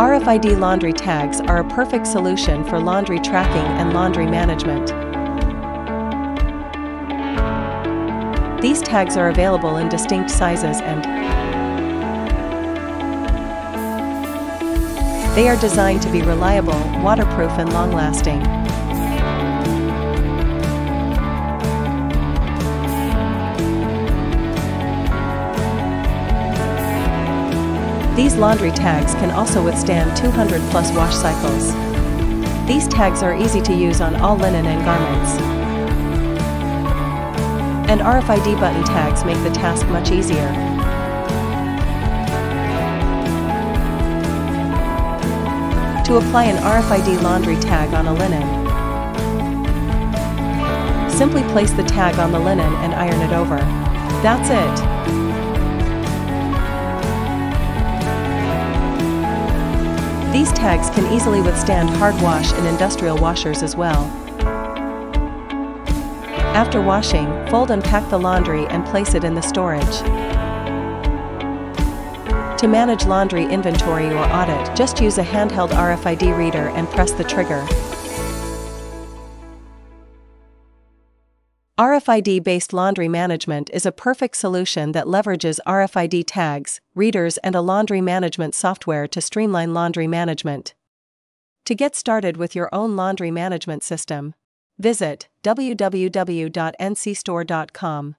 RFID laundry tags are a perfect solution for laundry tracking and laundry management. These tags are available in distinct sizes and they are designed to be reliable, waterproof and long-lasting. These laundry tags can also withstand 200 plus wash cycles. These tags are easy to use on all linen and garments. And RFID button tags make the task much easier. To apply an RFID laundry tag on a linen, simply place the tag on the linen and iron it over. That's it. These tags can easily withstand hard wash in industrial washers as well. After washing, fold and pack the laundry and place it in the storage. To manage laundry inventory or audit, just use a handheld RFID reader and press the trigger. RFID based laundry management is a perfect solution that leverages RFID tags, readers, and a laundry management software to streamline laundry management. To get started with your own laundry management system, visit www.encstore.com.